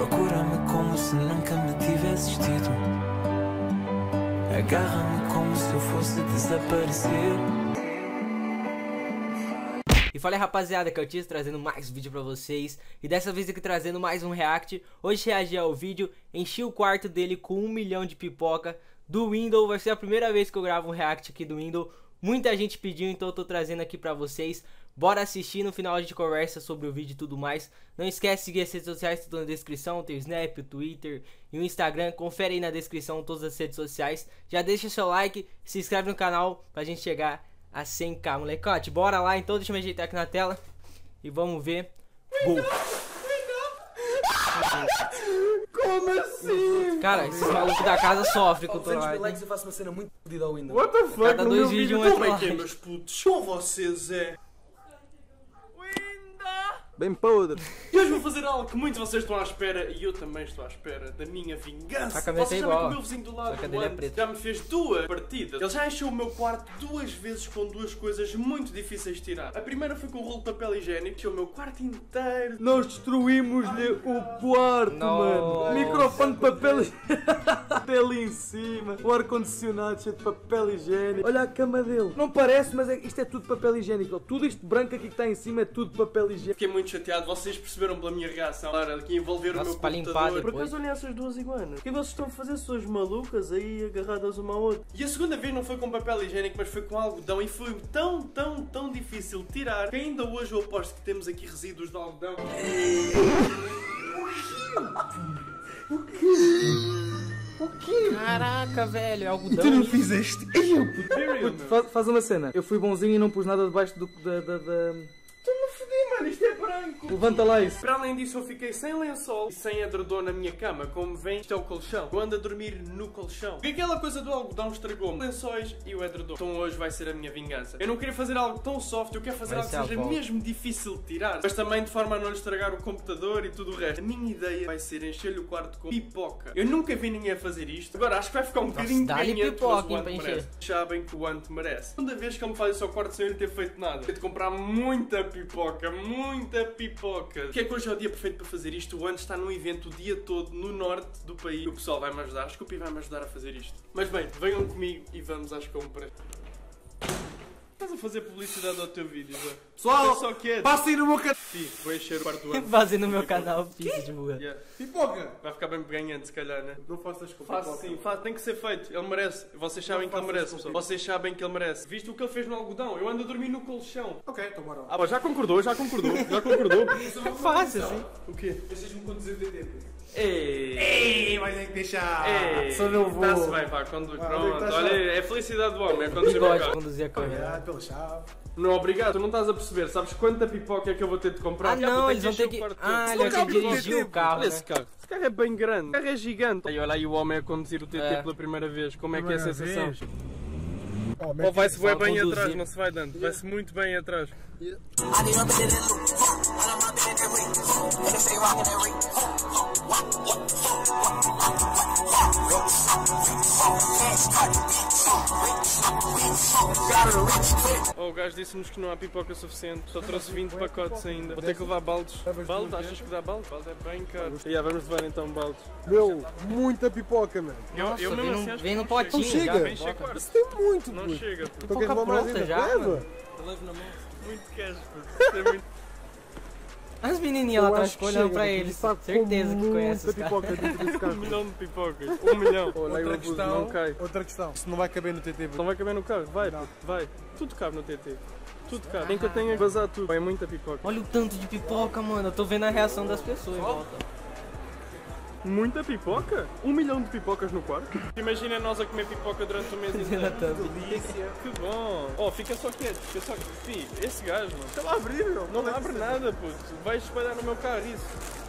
Procura-me como se nunca me tivesses tido. Agarra-me como se eu fosse desaparecer. E fala aí rapaziada, que eu tinha trazendo mais vídeo pra vocês. E dessa vez aqui trazendo mais um react. Hoje reagi ao vídeo, enchi o quarto dele com um milhão de pipoca. Do Windows, vai ser a primeira vez que eu gravo um react aqui do Windows. Muita gente pediu, então eu tô trazendo aqui pra vocês Bora assistir, no final a gente conversa sobre o vídeo e tudo mais Não esquece de seguir as redes sociais, tudo na descrição Tem o Snap, o Twitter e o Instagram Confere aí na descrição todas as redes sociais Já deixa seu like, se inscreve no canal pra gente chegar a 100k, molecote. Bora lá então, deixa eu me ajeitar aqui na tela. E vamos ver. Gol. Como assim? Cara, esses malucos da casa sofrem com o like. mil likes e faço uma cena muito fodida ao Windows. What the fuck? Cada no dois meu vídeos vídeo, um como entra é que é, meus putos? Com vocês é. Bem podre. E hoje vou fazer algo que muitos de vocês estão à espera e eu também estou à espera da minha vingança. A vocês é sabem igual, que o meu vizinho do lado que do é já me fez duas partidas. Ele já encheu o meu quarto duas vezes com duas coisas muito difíceis de tirar. A primeira foi com o rolo de papel higiênico, encheu o meu quarto inteiro. Nós destruímos-lhe o quarto, mano. Microfone de papel higiênico ali em cima. O ar-condicionado cheio de papel higiênico. Olha a cama dele. Não parece, mas é- isto é tudo papel higiênico. Tudo isto branco aqui que está em cima é tudo papel higiênico. Fiquei muito chateado, vocês perceberam pela minha reação. Claro, aqui envolver Nossa, o meu para limpar computador. depois. Por acaso olhem essas duas iguanas. O que vocês estão a fazer, suas malucas aí agarradas uma à outra? E a segunda vez não foi com papel higiênico, mas foi com algodão e foi tão, tão, tão difícil de tirar que ainda hoje eu aposto que temos aqui resíduos de algodão. Caraca, velho, é algodão. fizeste? Imperial, meu. Faz, faz uma cena. Eu fui bonzinho e não pus nada debaixo do, da, da, da- Tu mano, isto é branco. Levanta lá isso. Para além disso, eu fiquei sem lençol e sem edredom na minha cama. Como vem, isto é o colchão. Eu ando a dormir no colchão. Porque aquela coisa do algodão estragou-me. Lençóis e o edredom. Então hoje vai ser a minha vingança. Eu não queria fazer algo tão soft, eu quero fazer Vai algo que seja volta. mesmo difícil de tirar. Mas também de forma a não lhe estragar o computador e tudo o resto. A minha ideia vai ser encher-lhe o quarto com pipoca. Eu nunca vi ninguém a fazer isto. Agora acho que vai ficar um bocadinho ganhante, pipoca, mas o Ant merece. Sabem que o Ant merece. Segunda vez que ele me faz isso ao quarto sem eu lhe ter feito nada. Tenho de comprar muita pipoca, muita pipoca. O que é que hoje é o dia perfeito para fazer isto? O Ant está num evento o dia todo no norte do país. O pessoal vai-me ajudar. O Pi vai-me ajudar a fazer isto. Mas bem, venham comigo e vamos às compras. Estás a fazer publicidade ao teu vídeo, Zé? Pessoal, só quero. Passa aí no meu canal. Pi, vou encher o quarto do Ant. Fazer no meu canal, fiz divulgar. Yeah. Pipoca. Vai ficar bem ganhante, se calhar, né? Não faças com Faço sim, faço, tem que ser feito. Ele merece. Vocês sabem que ele merece, pessoal. Vocês sabem que ele merece. Visto o que ele fez no algodão, eu ando a dormir no colchão. Ok, então bora lá. Ah, já concordou, já concordou, já concordou. Fácil, assim. o quê? Deixas-me conduzir de tempo. Ei! Ei, vai ter que deixar. Ei! Meu vô. Está-se bem, pá, quando... é Pronto, tá olha, é felicidade do homem, é quando se Gosto de carro. conduzir a câmera. Obrigado pela chave. Não, obrigado, tu não estás a perceber. Sabes quanta pipoca é que eu vou ter de comprar? Ah, Já vou não, eles vão ter que. Ah, ele vai ter que Olha dirigir o carro. esse né? carro. Esse carro é bem grande. O carro é gigante. E olha aí o homem a conduzir o TT É. pela primeira vez. Como é que é a sensação? vez. Ou vai-se bem conduzir. atrás, não se vai dando. Vai-se muito bem atrás. Oh, o gajo disse-nos que não há pipoca suficiente, só trouxe 20 pacotes ainda. Vou ter que levar baldes. Balde? Achas que dá balde? Balde é bem caro. Yeah, vamos levar então baldes. Meu, muita pipoca, mano. Eu, Nossa, eu vem mesmo assim acho vem que no não potinho chega. encher quarto. Isso tem muito, Não chega, puto. Então mais pronta já, Leva. mano. Muito cash, puto. As menininhas lá atrás olhando pra eles. Certeza que conhece os muita caras. pipoca dentro desse Um milhão de pipocas. Um milhão. Olha Outra questão. não cai. Outra questão. Se não vai caber no TT, Não vai caber no carro. Vai, puto, vai. Tudo cabe no TT. Tudo cabe. Nem que eu tenha que vazar tudo. É muita pipoca. Olha o tanto de pipoca, mano. Eu tô vendo a reação das pessoas em volta. Muita pipoca? Um milhão de pipocas no quarto? Imagina nós a comer pipoca durante o mês inteiro. Na thumb. Que bom! Oh, fica só quieto, fica só quieto. Esse gajo, mano. Deixa lá abrir, meu. Não abre nada, puto. Vais espalhar no meu carro isso.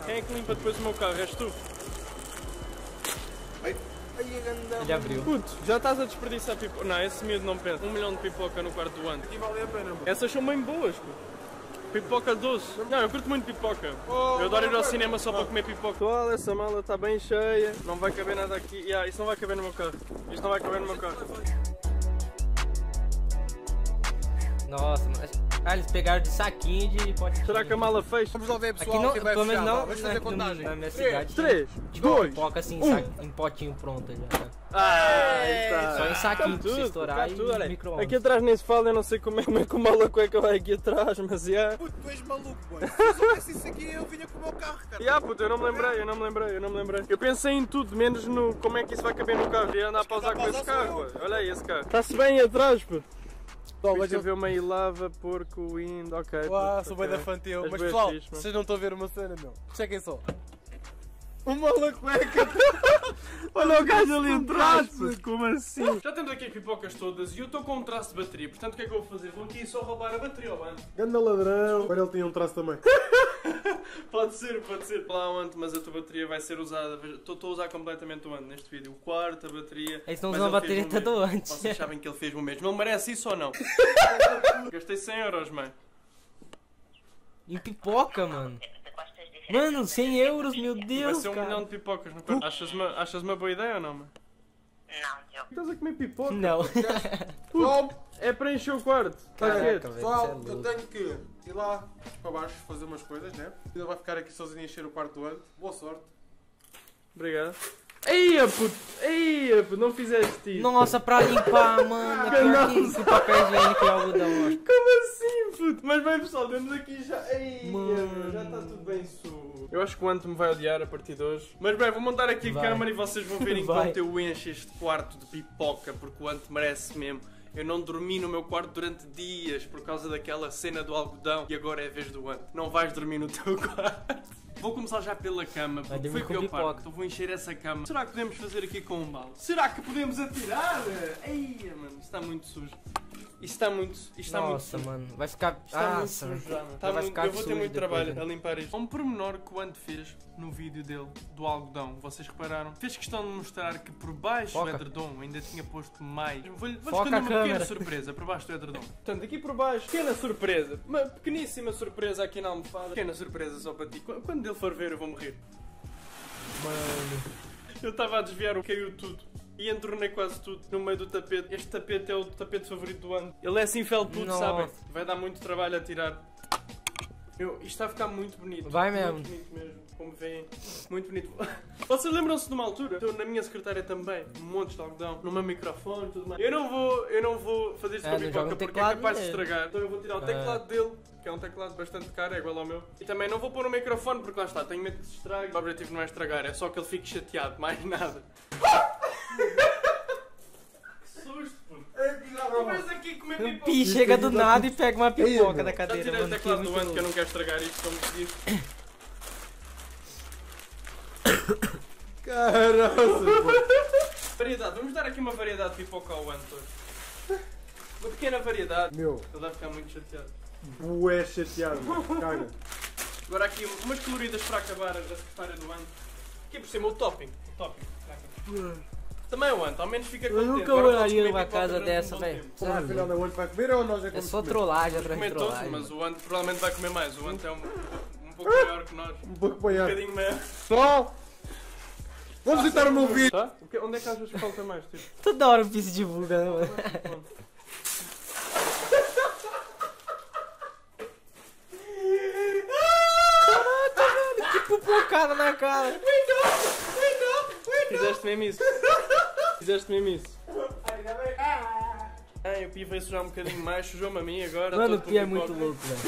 Quem é que limpa depois o meu carro? És tu? Ele abriu. Puto, já estás a desperdiçar pipoca. Não, esse miúdo não pensa. Um milhão de pipoca no quarto do ano. E vale a pena, puto. Essas são bem boas, puto. Pipoca doce. Não, eu curto muito pipoca. eu adoro ir ao cinema só para comer pipoca. Pessoal, essa mala está bem cheia. Não vai caber nada aqui. Yeah, isso não vai caber no meu carro. Isto não vai caber no meu carro. Nossa, mas. Ah, eles pegaram de saquinho de potinho. Será que a mala fecha? Vamos lá ver, pessoal, Aqui não, quem vai pelo menos não. Vamos fazer contagem. na minha 3, cidade. 3, Tipo, 2, pipoca assim, em, um. saco- em potinho pronta já. tá? Ah, tá. Só em saquinho pra você tudo, estourar tá e tudo, olha. micro-ondas. Aqui atrás nem se fala, eu não sei como é, como é que o mala cueca vai aqui atrás, mas já. Puto, tu és maluco, mano. Se eu soubesse isso aqui, eu vinha com o meu carro, cara. Ya, puto, eu não me lembrei, eu não me lembrei, eu não me lembrei. Eu pensei em tudo, menos no como é que isso vai caber no carro. Ia andar a pausar com esse carro, pô. Olha aí esse carro. Está-se bem atrás, pô. Pessoal, Deixa eu ver uma ilava, porco, indo, ok. Uau, puto, sou bem da fantil. És Mas pessoal, vocês não estão a ver uma cena, meu. Chequem só. O mala cueca! Olha o gajo ali atrás, como assim? Já temos aqui as pipocas todas e eu estou com um traço de bateria, portanto o que é que eu vou fazer? Vou aqui só roubar a bateria ao bando. Ganda ladrão. Agora ele tinha um traço também. Pode ser, pode ser. Lá onde, mas a tua bateria vai ser usada. Estou a usar completamente o ano neste vídeo. O quarto, a bateria. Eles estão mas usando a bateria o todo mesmo. antes. Vocês sabem que ele fez o mesmo. Ele merece isso ou não? Gastei 100 euros, mãe. Em pipoca, mano. Mano, 100 euros, meu Vai Deus, ser um cara. milhão de pipocas no quarto. Achas uma, achas uma boa ideia ou não, mãe? Não, Diogo. Estás a comer pipoca? Não. Pessoal, É para encher o quarto. Está Caraca, quieto. velho, pessoal, cê é eu louco. tenho que ir lá para baixo fazer umas coisas, né? Ele vai ficar aqui sozinho a encher o quarto do ano. Boa sorte. Obrigado. Eia, puto! Eia, puto! Não fizeste isso. Nossa, pra limpar, mano. Que, que papel higiênico e algodão, ó. Como assim, puto? Mas bem, pessoal, temos aqui já. Ei, Mano. já está tudo bem sujo. Eu acho que o Anto me vai odiar a partir de hoje. Mas bem, vou montar aqui a Vai. câmara e vocês vão ver Vai. enquanto eu encho este quarto de pipoca, porque o Anto merece mesmo. Eu não dormi no meu quarto durante dias por causa daquela cena do algodão e agora é a vez do Anto. Não vais dormir no teu quarto. Vou começar já pela cama, porque foi com que eu parto. Então vou encher essa cama. Será que podemos fazer aqui com um balde? Será que podemos atirar? Eia, mano, está muito sujo. Isto está muito, isto está muito Nossa, sujo. mano. Vai ficar. Está muito Nossa, sujo já, mano. Já Tá vai muito- ficar eu vou ter muito trabalho a limpar isto. Um pormenor que o Ant fez no vídeo dele do algodão, vocês repararam? Fez questão de mostrar que por baixo Foca. do edredom ainda tinha posto mais. Vou-lhe vou Foca esconder a uma pequena câmera. surpresa por baixo do edredom. Portanto, aqui por baixo, pequena surpresa. Uma pequeníssima surpresa aqui na almofada. Pequena surpresa só para ti. Qu- Quando ele for ver, eu vou morrer. Mano. Eu estava a desviar, o caiu tudo. E entornei quase tudo no meio do tapete. Este tapete é o tapete favorito do ano. Ele é assim felpudo, sabem? Vai dar muito trabalho a tirar. Eu, isto está a ficar muito bonito. Vai Muito mesmo. bonito mesmo. Como veem. Muito bonito. Vocês lembram-se de uma altura? Eu, na minha secretária também. Um monte de algodão. No meu microfone e tudo mais. Eu não vou, eu não vou fazer isto É, com a pipoca porque é capaz de estragar. Então eu vou tirar o É. teclado dele. Que é um teclado bastante caro, é igual ao meu. E também não vou pôr o microfone porque lá está, tenho medo que se estrague. O objetivo não é estragar, é só que ele fique chateado, mais nada. Que susto. Tu vais aqui comer pipoca. Pi chega do nada e pega uma pipoca da Já cadeira, tirei o mano. Que é teclado muito do ano que eu não quero estragar isto, como se diz. Caramba, Variedade, vamos dar aqui uma variedade de pipoca ao ano. Uma pequena variedade. Meu, Ele vai ficar muito chateado. bué chateado, meu. Caga. Agora aqui umas coloridas para acabar da secretária do ano. Aqui por cima o topping. O topping. Também o ano, ao menos fica contente. nunca Agora podes olharia pipoca casa um dessa, velho. no final da ano vai comer ou nós é que É só comer? trollagem atrás de todos, trollagem. mas o Ant provavelmente vai comer mais. O Ant é um, um pouco maior que nós. Um Um pouco apanhar. bocadinho maior. Pessoal, vamos visitar o meu vídeo. Tá? Onde é que achas que falta mais? Tipo? Toda hora o Pi se divulga, né, mano? Caraca, velho, que pipocada na cara. Fizeste mesmo isso? Fizeste mesmo isso? Ai, o Pi veio sujar um bocadinho mais, sujou-me a mim agora. Mano, o Pi é muito louco, velho.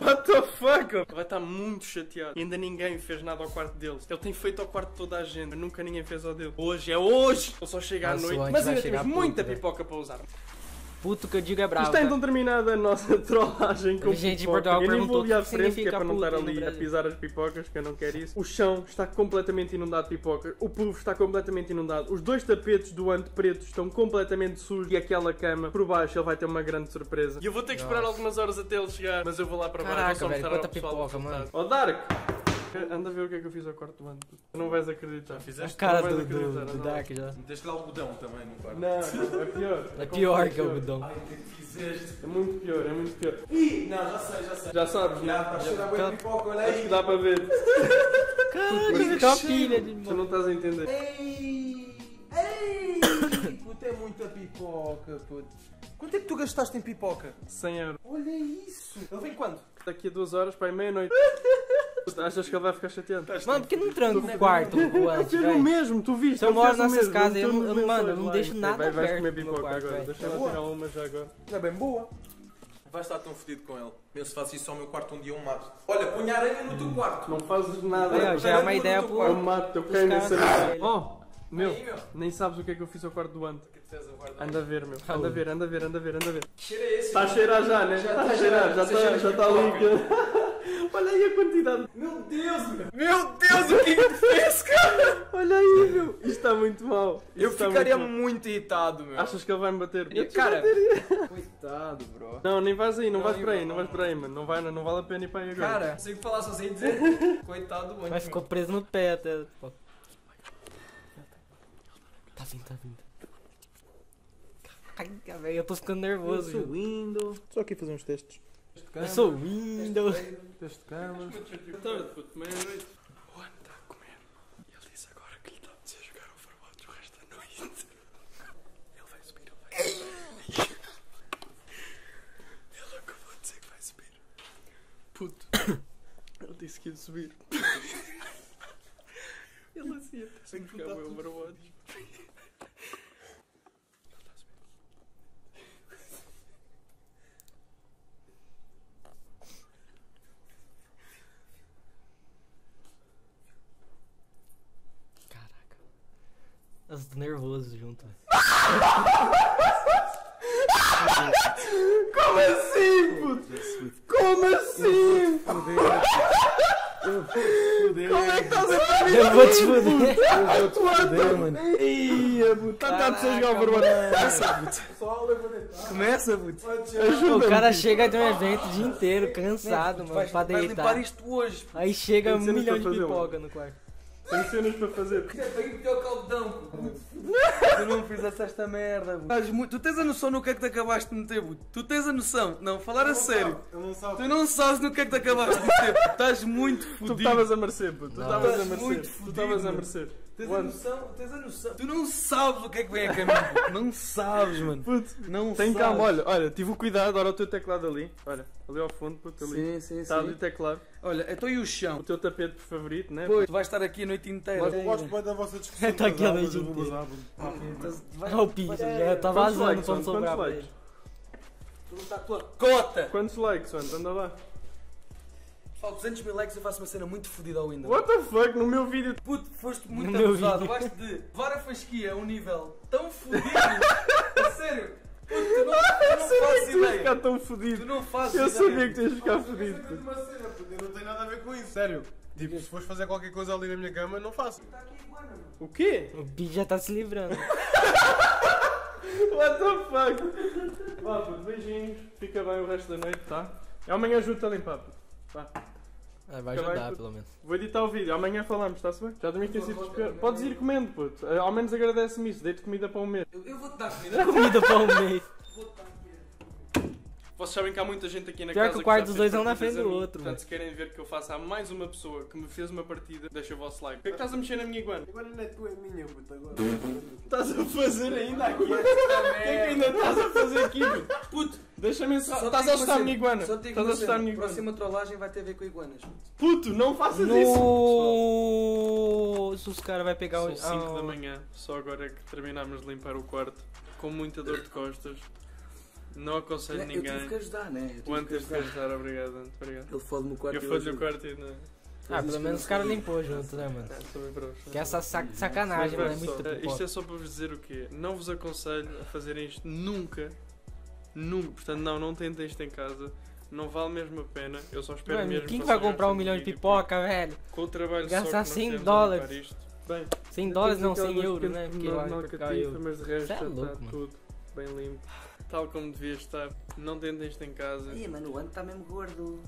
What the fuck? Vai estar muito chateado. E ainda ninguém fez nada ao quarto deles. Ele tem feito ao quarto de toda a gente, mas nunca ninguém fez ao dele. Hoje é hoje! Ele só chega à noite. Mas ainda temos puto, muita pipoca para usar. Puto que eu digo é bravo. Está então velho. terminada a nossa trollagem com gente de pipoca. Portugal Eu nem vou ali à frente, que é para não estar ali a pisar as pipocas, que eu não quero isso. O chão está completamente inundado de pipocas. O puff está completamente inundado. Os dois tapetes do ante preto estão completamente sujos. E aquela cama, por baixo, ele vai ter uma grande surpresa. E eu vou ter que esperar Nossa. algumas horas até ele chegar, mas eu vou lá para baixo. Caraca, velho, quanta pipoca, mano. Ó Dark! Anda a ver o que é que eu fiz ao quarto do ano. Tu não vais acreditar. A Fizeste? cara Não vais do, do, do. Dark já. Meteste lá algodão também no quarto. Não, não, é pior. É pior que o algodão. Fizeste. É muito pior, é muito pior. Ih, não, já sei, já sei. Já sabes, Já, não? está cheio de água de pipoca, olha Acho que aí. dá para ver. Caraca, que pilha de Tu não estás a entender. Ei, ei, puto, é muita pipoca, puto. Quanto é que tu gastaste em pipoca? 100 euros. Olha isso! Ele vem quando? Daqui a duas horas, pai, meia-noite. Achas que ele vai ficar chateado? Mano, por que não tranca o quarto o antes, Fez o velho? mesmo, tu viste? Se eu moro nessas casas, eu não- meteu eu não- mano, eu deixo nada vai, vais perto comer pipoca quarto, agora. É lá tirar boa. uma já agora. É bem boa. Vai estar tão fodido com ele. Eu se faço isso ao meu quarto um dia eu mato. Olha, põe aranha no teu quarto. Não fazes nada. Ó, já é uma ideia pro... Eu mato, eu saber. dele. Oh, meu, Aí, meu. nem sabes o que é que eu fiz ao quarto do Ante. Anda a ver, meu. Anda a ver, anda a ver, anda a ver, anda a ver. Que cheiro é esse? Está a cheirar já, né? Está a cheirar, já está está ali. Olha aí a quantidade. Meu Deus, meu. Meu Deus, o que é que tu fez, cara? Olha aí, meu. Isto está muito mal. Isto Eu ficaria muito muito irritado, meu. Achas que ele vai me bater? Eu te Cara, bateria. coitado, bro. Não, nem vais aí, não, Não, vais por aí, não não. vais por aí, mano. Não, vai, não vale a pena ir para aí agora. Cara, consigo falar sozinho e dizer coitado do Mas ficou preso no pé até. pô. Tá vindo, tá vindo. Caraca, velho, eu tô ficando nervoso. Ju. Windows. Só aqui fazer uns testes. Eu sou Windows. Teste de cama. Tarde, puto, meia-noite. O Ante está a comer. E ele disse agora que lhe está a dizer jogar Overwatch o resto da noite. Ele vai subir, ele vai subir. Ele acabou de dizer que vai subir. Puto. Ele disse que ia subir. Ele assim ia ter que jogar o Overwatch. Caraca. Eu tô nervoso junto. Como assim, puto? Como assim? Como é que a fazer? Eu vou te fuder. Eu vou te foder, mano. Ia, puto, está a dizer jogar Overwatch. Começa, puto. O cara chega de um evento o dia inteiro, cansado, mano, pra deitar. Aí chega um milhão pra de pipoca no quarto. Tenho cenas para fazer. Tem que ter o caldão. Tu não fizeste esta merda, puto. Tu tens a noção no que é que te acabaste de meter, puto? Tu tens a noção? Não, falar a sério. Eu não sabe. Tu não sabes no que é que te acabaste de meter. Estás muito Tu fodido. estavas a merecer, puto. Tu Não. estavas a merecer. Tu estavas a merecer. Tens a noção? Tens a noção? Tu não sabes o que é que vem a caminho. Não sabes, mano. Puto, Não tem sabes. calma, olha, olha, tive o cuidado, olha o teu teclado ali. Olha, ali ao fundo, puto, ali. Sim, sim, Está ali sim. o teclado. Olha, então e o O chão? teu tapete favorito, né? Pois, tu vais estar aqui a noite inteira. Eu gosto muito da vossa discussão. Tá aqui a noite inteira. o piso, já Quantos likes, Quantos likes? ele. Tu não está a tua cota! Quantos likes? Anda lá. Falta 200 mil likes e eu faço uma cena muito fodida ao Windows. What the fuck, no meu vídeo. Puto, foste muito No meu abusado. vídeo. Vais de levar a fasquia a um nível tão fodido. a sério. Puto, tu não, tu não Eu sabia fazes que tu ias ideia. ficar tão Tu fodido. não fazes Eu ideia. sabia que tu ias ficar Eu fodido. sei de uma cena, puto, eu não tenho nada a ver com isso. Sério. Tipo, se fores fazer qualquer coisa ali na minha cama, não faço. O quê? O bicho já tá se livrando. What the fuck? Vá, puto, beijinhos. Fica bem o resto da noite, tá? E amanhã ajuda-te a limpar, puto. Vá. Ah, vai ajudar, pelo menos. Vou editar o vídeo, amanhã falamos, está-se bem? Já também tem sido desesperado. Podes ir comendo, puto. Eh, Ao menos agradece-me isso, dei-te comida para um mês. Eu, eu vou-te dar comida. Comida para um mês. Vocês sabem que há muita gente aqui na Pior casa que o quarto dos dois é um na frente do a outro, Portanto, se querem ver que eu faça a mais uma pessoa que me fez uma partida, deixa o vosso like. Por que é que estás a mexer na minha iguana? Agora não é tua, é minha, puto, agora. Estás a fazer ainda aqui? O que é que ainda estás a fazer aqui, puto? Puto, Deixa-me só Estás a assustar a minha iguana. Só te digo Estás a assustar a minha iguana. Próxima trollagem vai ter a ver com iguanas. puto. Puto, não faças isso! Nossa, os caras vão pegar o. São 5 ah, da manhã, só agora é que terminámos de limpar o quarto, com muita dor de costas. Não aconselho Eu tive que ninguém. ajudar, né? Eu O tive que teve que ajudar. ajudar, obrigado, Ante, obrigado. Ele fode no quarto. Eu e fui-lhe o quarto e não. Ah, pelo menos os caras limpou junto, né, mano? É, sou bem bros. Que essa sac- sacanagem, mano, é muito pessoal, Isto é só para vos dizer o quê? Não vos aconselho a fazerem isto nunca. Nunca. Portanto, não, não tentem isto em casa. Não vale mesmo a pena. Eu só espero Mano, mesmo quem que vai comprar um milhão de pipoca, velho? Com o trabalho Gastar só que nós 100 temos a dólares. Isto. Bem, 100 dólares não, 100 aquelas euros, né? Porque no- lá mas de resto é está tudo bem limpo. Tal como devia estar. Não tentem isto em casa. Ih, mano, o Ante está mesmo gordo.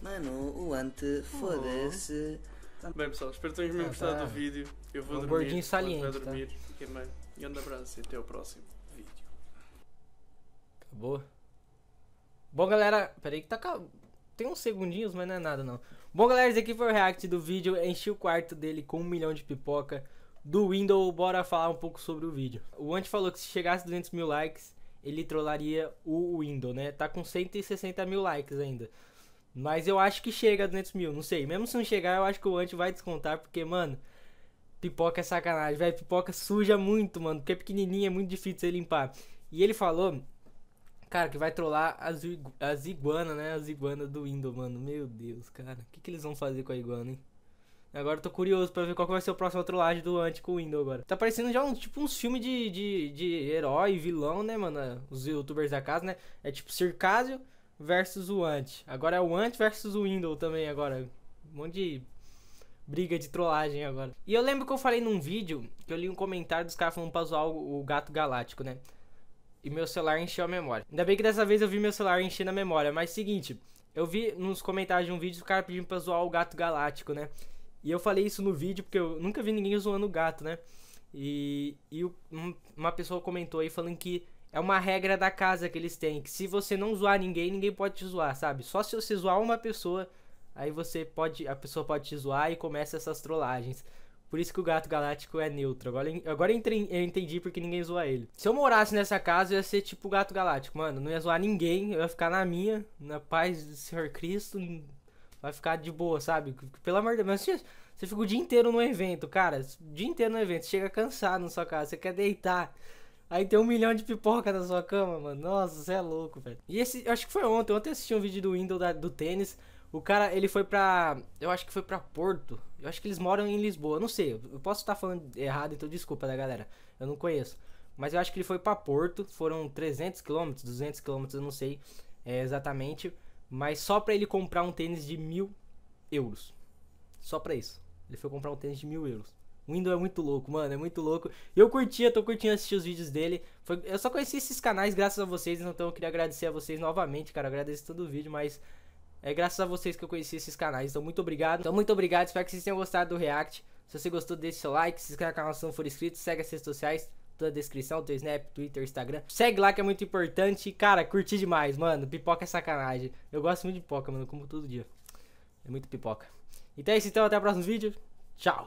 Mano, o Ante, foda-se. Bem pessoal, espero que tenham mesmo Ah, gostado tá. do vídeo. Eu vou um dormir. o saliente, tá? dormir. Fiquem bem. Grande abraço e até ao próximo vídeo. Acabou. Bom, galera, peraí que tá. Tem uns segundinhos, mas não é nada não. Bom, galera, esse aqui foi o react do vídeo. Enchi o quarto dele com um milhão de pipoca do Windows. Bora falar um pouco sobre o vídeo. O Ant falou que se chegasse a 200 mil likes, ele trollaria o Windows, né? Tá com 160 mil likes ainda. Mas eu acho que chega a 200 mil, não sei. Mesmo se não chegar, eu acho que o Anti vai descontar, porque, mano, pipoca é sacanagem, velho. Pipoca suja muito, mano, porque é pequenininha, é muito difícil de limpar. E ele falou, cara, que vai trollar as, as iguanas, né? As iguanas do Windows, mano. Meu Deus, cara. O que, que eles vão fazer com a iguana, hein? Agora eu tô curioso pra ver qual vai ser o próximo trollagem do Anti com o Windows agora. Tá parecendo já um tipo uns filmes de, de, de herói, vilão, né, mano? Os youtubers da casa, né? É tipo Circásio versus o Anti. Agora é o Anti versus o Windows também agora. Um monte de briga de trollagem agora. E eu lembro que eu falei num vídeo que eu li um comentário dos caras falando pra zoar o, o gato galáctico, né? E meu celular encheu a memória. Ainda bem que dessa vez eu vi meu celular encher na memória. Mas seguinte, eu vi nos comentários de um vídeo o cara pedindo pra zoar o gato galáctico, né? E eu falei isso no vídeo porque eu nunca vi ninguém zoando o gato, né? E, e um- uma pessoa comentou aí falando que é uma regra da casa que eles têm. Que se você não zoar ninguém, ninguém pode te zoar, sabe? Só se você zoar uma pessoa, aí você pode. A pessoa pode te zoar e começa essas trollagens. Por isso que o gato galáctico é neutro. Agora, agora eu eu entendi porque ninguém zoa ele. Se eu morasse nessa casa, eu ia ser tipo o gato galáctico. Mano, não ia zoar ninguém. Eu ia ficar na minha, na paz do Senhor Cristo. Vai ficar de boa, sabe? Pelo amor de Deus. Você, você fica o dia inteiro no evento, cara. O dia inteiro no evento. Você chega cansado na sua casa. Você quer deitar. Aí tem um milhão de pipoca na sua cama, mano. Nossa, você é louco, velho. E esse, acho que foi ontem. Ontem eu assisti um vídeo do Windows da- do tênis. O cara, ele foi pra. Eu acho que foi pra Porto. Eu acho que eles moram em Lisboa. Não sei. Eu posso estar falando errado, então desculpa, da galera. Eu não conheço. Mas eu acho que ele foi pra Porto. Foram 300 km, 200 km, eu não sei é, exatamente. Mas só pra ele comprar um tênis de mil euros. Só pra isso. Ele foi comprar um tênis de mil euros. O Windows é muito louco, mano, é muito louco. Eu curtia, tô curtindo assistir os vídeos dele. Foi- eu só conheci esses canais graças a vocês, então eu queria agradecer a vocês novamente, cara. Agradeço todo o vídeo, mas é graças a vocês que eu conheci esses canais. Então, muito obrigado. Então, muito obrigado. Espero que vocês tenham gostado do React. Se você gostou, deixe seu like, se inscreve no canal se não for inscrito, segue as redes sociais, toda a descrição, teu Snap, Twitter, Instagram. Segue lá que é muito importante. Cara, curti demais, mano. Pipoca é sacanagem. Eu gosto muito de pipoca, mano, eu como todo dia. É muito pipoca. Então é isso, então. Até o próximo vídeo. Tchau.